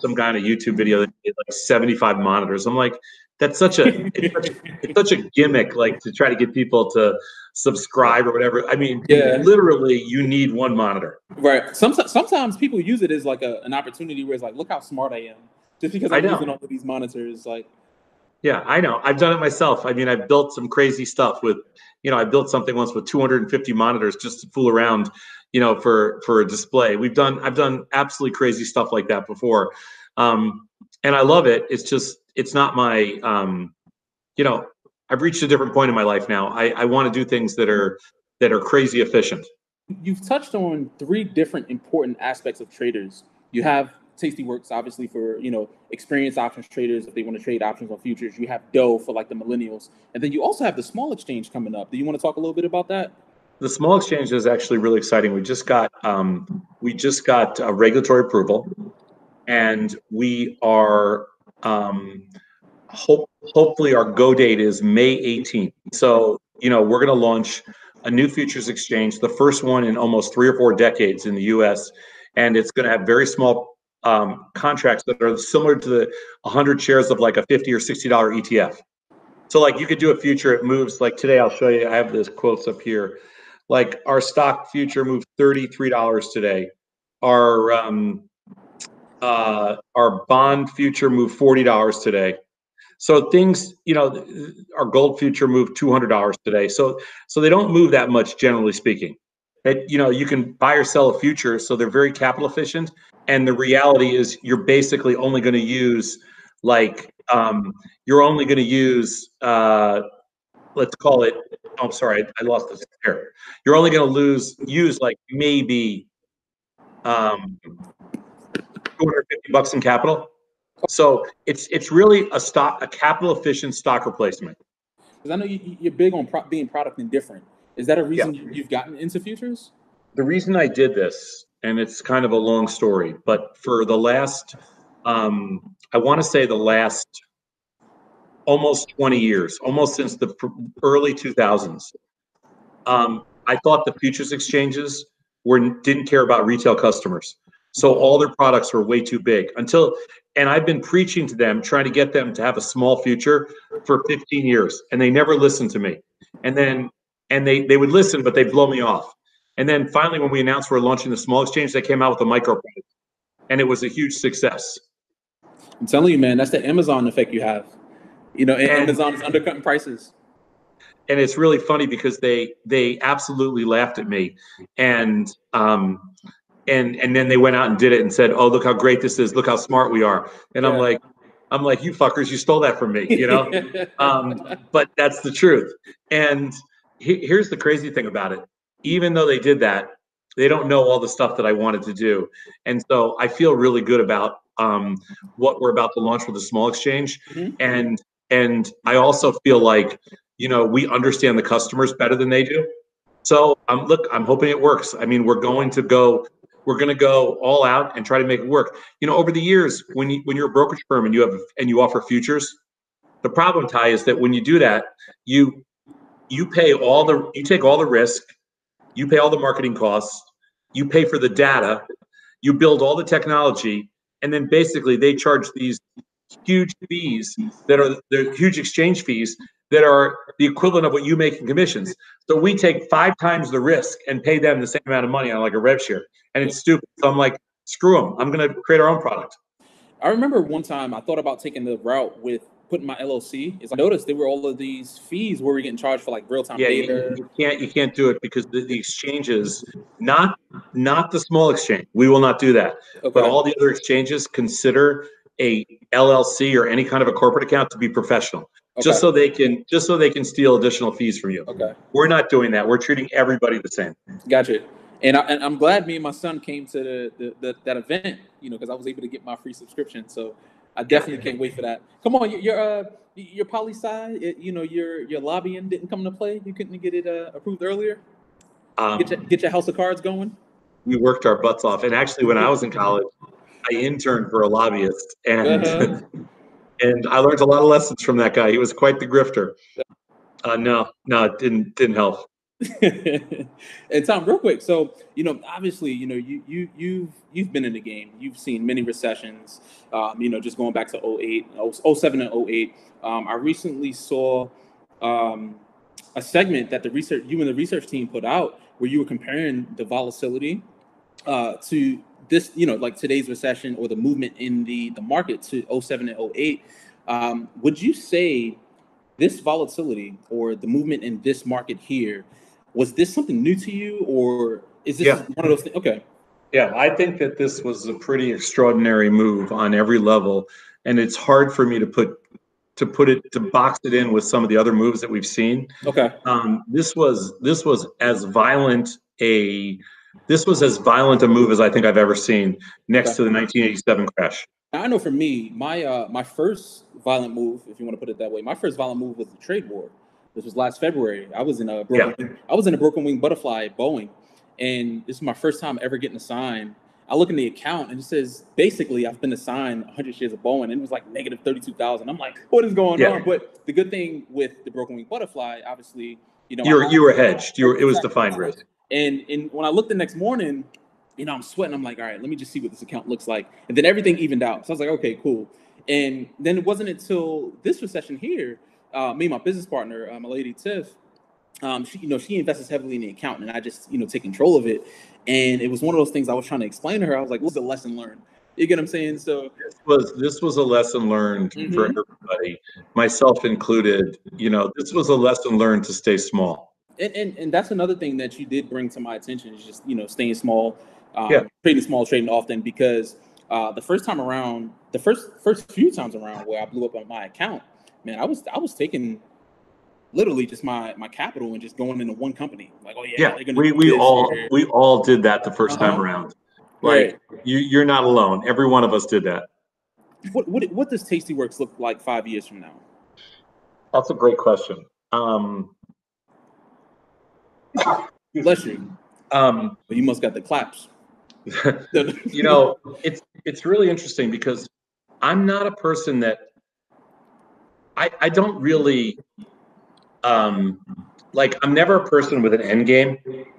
some guy on a YouTube video that did like 75 monitors. I'm like, that's such a it's such, it's such a gimmick, like to try to get people to subscribe or whatever. I mean, Yeah. literally, you need one monitor. Right. Sometimes sometimes people use it as like a, an opportunity where it's like, look how smart I am. Just because I'm using all of these monitors, like. Yeah, I know. I've done it myself. I mean, I've built some crazy stuff with, you know, I built something once with 250 monitors just to fool around, you know, for for a display. We've done, I've done absolutely crazy stuff like that before, um, and I love it. It's just, it's not my, um, you know, I've reached a different point in my life now. I, I want to do things that are that are crazy efficient. You've touched on three different important aspects of traders. You have Tastyworks, obviously for you know experienced options traders if they want to trade options on futures. You have Dough for like the millennials, and then you also have the small exchange coming up. Do you want to talk a little bit about that? The small exchange is actually really exciting. We just got um, we just got uh, regulatory approval, and we are um, hope hopefully our go date is May 18th. So you know we're going to launch a new futures exchange, the first one in almost three or four decades in the U.S. And it's going to have very small um, contracts that are similar to the 100 shares of like a 50 or 60 dollar ETF. So like you could do a future, it moves like today. I'll show you. I have this quotes up here. Like our stock future moved 33 dollars today. Our um, uh, our bond future moved 40 dollars today. So things, you know, our gold future moved two hundred dollars today. So so they don't move that much, generally speaking. You know, you can buy or sell a future, so they're very capital efficient. And the reality is, you're basically only going to use like um, you're only going to use uh, let's call it. Oh, sorry, I lost this here. You're only going to lose use like maybe um, 250 bucks in capital so it's it's really a stock, a capital efficient stock replacement. Because I know you, you're big on pro- being product indifferent. Is that a reason yeah. you've gotten into futures? The reason I did this, and it's kind of a long story, but for the last, um, I want to say the last almost 20 years, almost since the early 2000s, um, I thought the futures exchanges were didn't care about retail customers. So all their products were way too big until, and I've been preaching to them, trying to get them to have a small future for 15 years, and they never listened to me. And then, and they they would listen, but they blow me off. And then finally, when we announced we're launching the small exchange, they came out with a micro product, and it was a huge success. I'm telling you, man, that's the Amazon effect you have. You know, and, Amazon is undercutting prices. And it's really funny because they they absolutely laughed at me, and um, and and then they went out and did it and said, "Oh, look how great this is! Look how smart we are!" And yeah. I'm like, I'm like, you fuckers, you stole that from me, you know. um, but that's the truth. And he, here's the crazy thing about it: even though they did that, they don't know all the stuff that I wanted to do, and so I feel really good about um, what we're about to launch with the small exchange, mm-hmm. and and I also feel like you know we understand the customers better than they do. So um, look, I'm hoping it works. I mean, we're going to go we're going to go all out and try to make it work. You know, over the years, when you when you're a brokerage firm and you have and you offer futures, the problem, Ty, is that when you do that, you you pay all the you take all the risk, you pay all the marketing costs, you pay for the data, you build all the technology, and then basically they charge these huge fees that are the huge exchange fees that are the equivalent of what you make in commissions. So we take five times the risk and pay them the same amount of money on like a rev share, and it's stupid. So I'm like, screw them. I'm going to create our own product. I remember one time I thought about taking the route with putting my LLC. Is I noticed there were all of these fees where we're getting charged for like real time yeah, data. You, you, can't you can't do it because the, the exchanges, not not the small exchange. We will not do that. Okay. But all the other exchanges consider a LLC or any kind of a corporate account to be professional just so they can just so they can steal additional fees from you. Okay. We're not doing that. We're treating everybody the same. Gotcha. And, I, am glad me and my son came to the, the, the that event, you know, because I was able to get my free subscription. So I definitely can't wait for that. Come on, your uh, your poli sci, you know, your your lobbying didn't come into play. You couldn't get it uh, approved earlier. Um, get your get your house of cards going. We worked our butts off, and actually, when I was in college, I interned for a lobbyist, and uh-huh. and I learned a lot of lessons from that guy. He was quite the grifter. Uh, no, no, it didn't didn't help. and Tom, real quick. So, you know, obviously, you know, you you you've you've been in the game. You've seen many recessions. Um, you know, just going back to 08, 07 and 08. Um, I recently saw um, a segment that the research you and the research team put out where you were comparing the volatility uh, to this, you know, like today's recession or the movement in the the market to 07 and 08, um, would you say this volatility or the movement in this market here was this something new to you, or is this Yeah. one of those things? Okay, Yeah, I think that this was a pretty extraordinary move on every level, and it's hard for me to put to put it to box it in with some of the other moves that we've seen. okay, Um, this was this was as violent a this was as violent a move as I think I've ever seen next Okay. to the 1987 crash. I know for me, my uh my first violent move, if you want to put it that way, my first violent move was the trade war. This was last February. I was in a broken, I was in a broken wing butterfly at Boeing, and this is my first time ever getting assigned. I look in the account and it says basically I've been assigned 100 shares of Boeing, and it was like negative 32,000. I'm like, what is going Yeah. on? But the good thing with the broken wing butterfly, obviously, you know, You were you were hedged. You were it was defined risk. and and when I looked the next morning, you know, I'm sweating. I'm like, all right, let me just see what this account looks like. And then everything evened out. So I was like, okay, cool. And then it wasn't until this recession here, uh, me and my business partner, uh, my lady Tiff, um, she, you know, she invests heavily in the account, and I just, you know, take control of it. And it was one of those things I was trying to explain to her. I was like, what's the lesson learned? You get what I'm saying? So This was this was a lesson learned for Mhm. everybody, myself included. You know, this was a lesson learned to stay small. and, and and that's another thing that you did bring to my attention is just you know staying small, um, Yeah. trading small, trading often because uh, the first time around, the first first few times around where I blew up on my account, man, I was I was taking literally just my my capital and just going into one company like oh yeah, Yeah, we we all here. we all did that the 1st time Uh-huh. around. Like you you're not alone. Every one of us did that. what what what does Tastyworks look like five years from now? That's a great question. Um, Bless you. um, But you must got the claps. you know, it's it's really interesting because I'm not a person that I I don't really um like I'm never a person with an end game.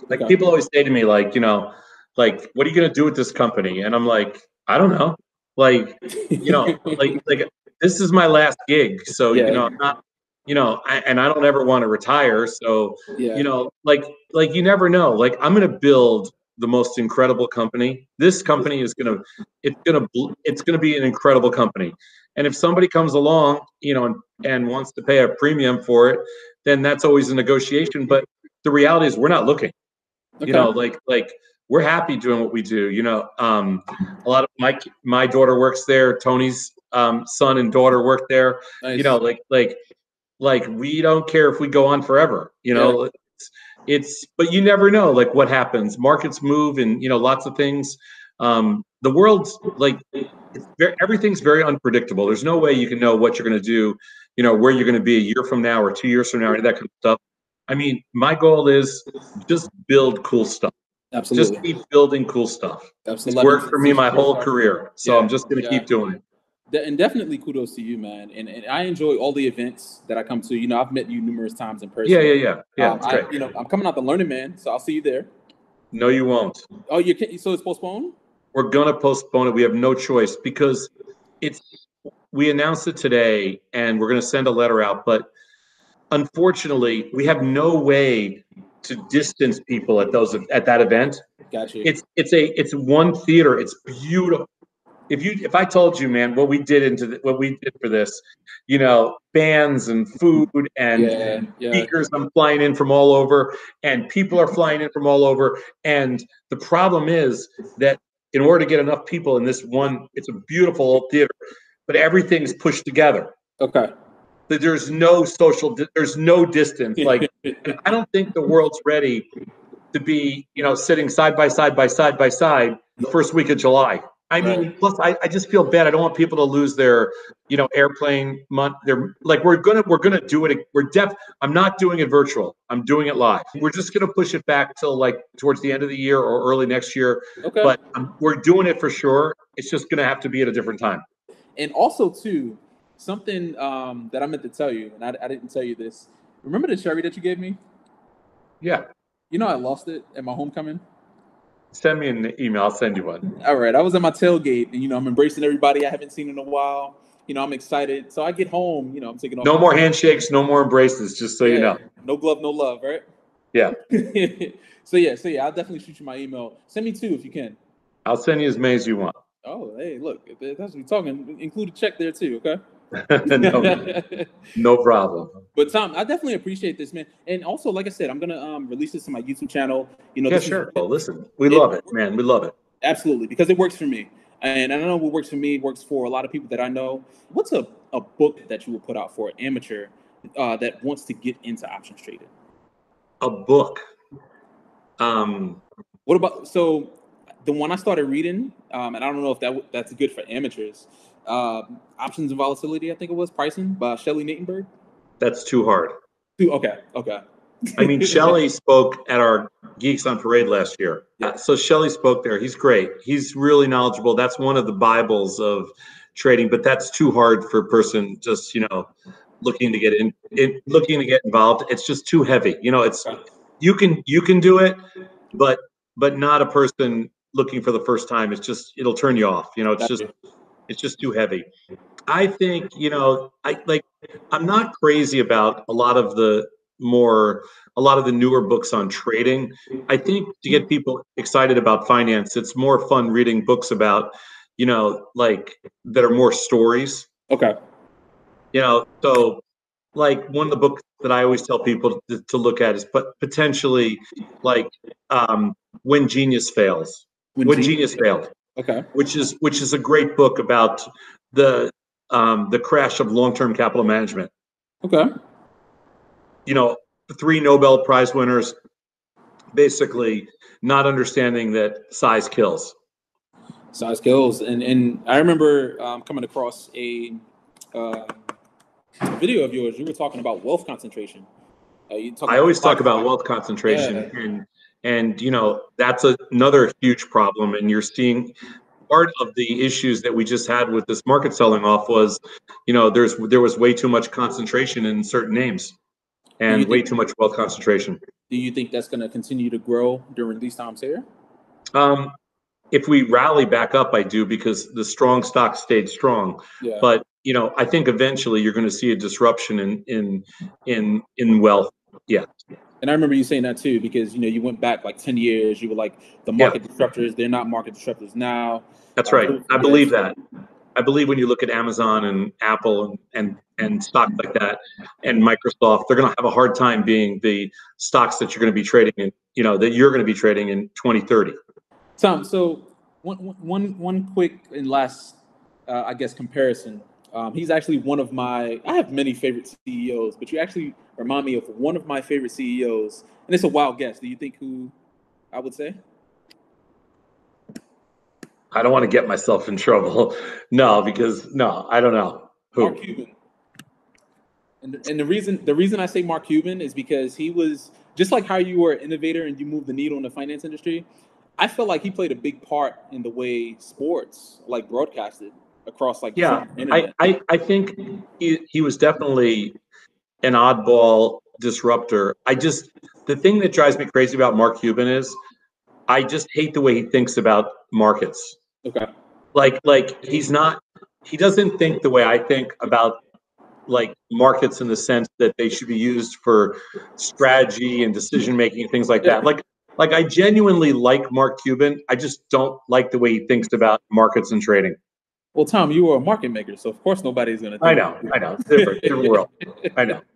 Like Okay. people always say to me, like, you know, like, what are you gonna do with this company? And I'm like, I don't know. Like, you know, like like this is my last gig. So, Yeah. you know, I'm not, you know, I, and I don't ever want to retire. So, yeah, you know like like you never know like i'm going to build the most incredible company. This company is going to it's gonna it's going to be an incredible company. And if somebody comes along you know and, and wants to pay a premium for it then that's always a negotiation. But the reality is we're not looking. You know like like we're happy doing what we do you know um a lot of my my daughter works there. Tony's um son and daughter work there. Nice. you know like like like we don't care if we go on forever you know? It's, it's but you never know like what happens. Markets move and you know lots of things. Um the world's like it's very, everything's very unpredictable. There's no way you can know what you're going to do you know where you're going to be a year from now or two years from now or that kind of stuff. I mean my goal is just build cool stuff. Absolutely. just keep building cool stuff. It's absolutely. worked for me my whole career so Yeah, i'm just going to yeah. keep doing it and definitely kudos to you, man. And, and I enjoy all the events that I come to. You know, I've met you numerous times in person. yeah yeah yeah yeah Um, I, you know, I'm coming out the Learning Man, so I'll see you there. no you won't Oh, you can't. so it's postponed. we're gonna postpone it. We have no choice because it's we announced it today and we're gonna send a letter out, but unfortunately, we have no way to distance people at those at that event. Got you. It's it's a it's one theater. It's beautiful. If you if I told you, man, what we did into the, what we did for this, you know, bands and food and yeah, yeah. speakers I'm flying in from all over, and people are flying in from all over. And the problem is that in order to get enough people in this one, it's a beautiful old theater, but everything's pushed together. Okay. That There's no social, there's no distance. Like I don't think the world's ready to be, you know, sitting side by side by side by side the first week of July. I mean, Right. plus I, I just feel bad. I don't want people to lose their, you know, airplane month. They're like, we're gonna, we're gonna do it. We're def. I'm not doing it virtual. I'm doing it live. We're just gonna push it back till like towards the end of the year or early next year. okay. But um, we're doing it for sure. It's just gonna have to be at a different time. and also too, something um, that I meant to tell you, and I, I didn't tell you this. Remember the cherry that you gave me? Yeah. You know, I lost it at my homecoming. Send me an email. I'll send you one. All right, I was at my tailgate, and you know, I'm embracing everybody I haven't seen in a while. You know, I'm excited. So I get home, you know, I'm taking off. No more handshakes. No more embraces. Just so you know. No glove, no love, right? Yeah. so yeah, so yeah, I'll definitely shoot you my email. Send me two if you can. I'll send you as many as you want. Oh, hey, look, that's what we're talking. Include a check there too, okay? no, no problem. But Tom, I definitely appreciate this, man. And also, like I said, I'm gonna um, release this to my YouTube channel. You know, yeah, sure. Well, listen, we it, love it, man. We love it. Absolutely, because it works for me, and I don't know what works for me works for a lot of people that I know. What's a, a book that you would put out for an amateur uh, that wants to get into options trading? A book. Um, what about so the one I started reading, um, and I don't know if that that's good for amateurs uh, Options and Volatility, I think it was, pricing by Shelly Natenberg. That's too hard. Too, okay, okay. I mean, Shelly spoke at our Geeks on Parade last year. Yeah. So Shelly spoke there. He's great. He's really knowledgeable. That's one of the Bibles of trading, but that's too hard for a person just, you know, looking to get in, in looking to get involved. It's just too heavy. You know, it's you can you can do it, but but not a person looking for the first time. It's just it'll turn you off. You know, it's just it's just too heavy. I think, you know, I like I'm not crazy about a lot of the more a lot of the newer books on trading. I think to get people excited about finance, it's more fun reading books about, you know, like that are more stories. Okay. You know, so like one of the books that I always tell people to, to look at is but potentially like um, when genius fails. When, when genius, genius failed. Okay. Which is which is a great book about the um, the crash of long term capital management. Okay. You know, three Nobel Prize winners basically not understanding that size kills. Size kills, and and I remember um, coming across a uh, video of yours. You were talking about wealth concentration. Uh, I always talk about wealth concentration, yeah. and and you know that's a, another huge problem and you're seeing part of the issues that we just had with this market selling off was you know there's there was way too much concentration in certain names and way too much wealth concentration. Do you think that's going to continue to grow during these times here? Um, if we rally back up i do because the strong stock stayed strong. Yeah. but you know i think eventually you're going to see a disruption in in in in wealth. Yeah and I remember you saying that too, because you know you went back like ten years. You were like the market yeah. disruptors. They're not market disruptors now. That's right. I believe that. I believe when you look at Amazon and Apple and and and stocks like that and Microsoft, they're going to have a hard time being the stocks that you're going to be trading in. You know that you're going to be trading in 2030. Tom, so one one one quick and last, uh, I guess, comparison. Um, he's actually one of my. I have many favorite CEOs, but you actually remind me of one of my favorite CEOs, and it's a wild guess. Do you think who I would say? I don't want to get myself in trouble. No, because no, I don't know who. Mark Cuban. And the, and the reason the reason I say Mark Cuban is because he was just like how you were an innovator and you moved the needle in the finance industry. I felt like he played a big part in the way sports like broadcasted across like yeah. I, I I think he he was definitely an oddball disruptor. I just the thing that drives me crazy about Mark Cuban is I just hate the way he thinks about markets. Okay. Like like he's not he doesn't think the way I think about like markets in the sense that they should be used for strategy and decision making things like that. Like like I genuinely like Mark Cuban. I just don't like the way he thinks about markets and trading. Well, Tom, you were a market maker, so of course nobody's going to. I know, I know, different, different world. I know.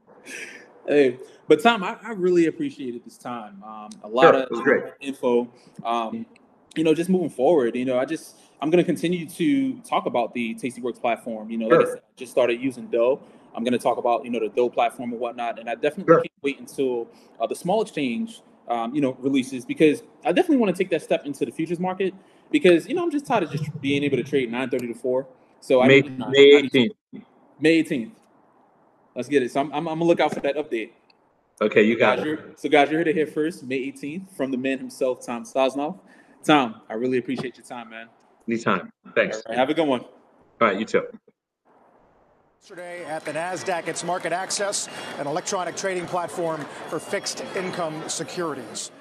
Hey, but Tom, I, I really appreciated this time. Um, a lot sure, of great. info. Um, you know, just moving forward. You know, I just I'm going to continue to talk about the Tastyworks platform. You know, sure. like I, said, I just started using Dough. I'm going to talk about you know the Dough platform and whatnot, and I definitely sure. can't wait until uh, the small exchange um, you know releases because I definitely want to take that step into the futures market because you know I'm just tired of just being able to trade 9:30 to 4. So May, I need, May 18th. May 18th. Let's get it. So I'm, I'm, I'm, gonna look out for that update. Okay, you got guys, it. So guys, you heard it here first, May 18th, from the man himself, Tom Sosnoff. Tom, I really appreciate your time, man. Anytime. Thanks. have a good one. All right, you too. Yesterday at the NASDAQ, it's MarketAxess, an electronic trading platform for fixed income securities.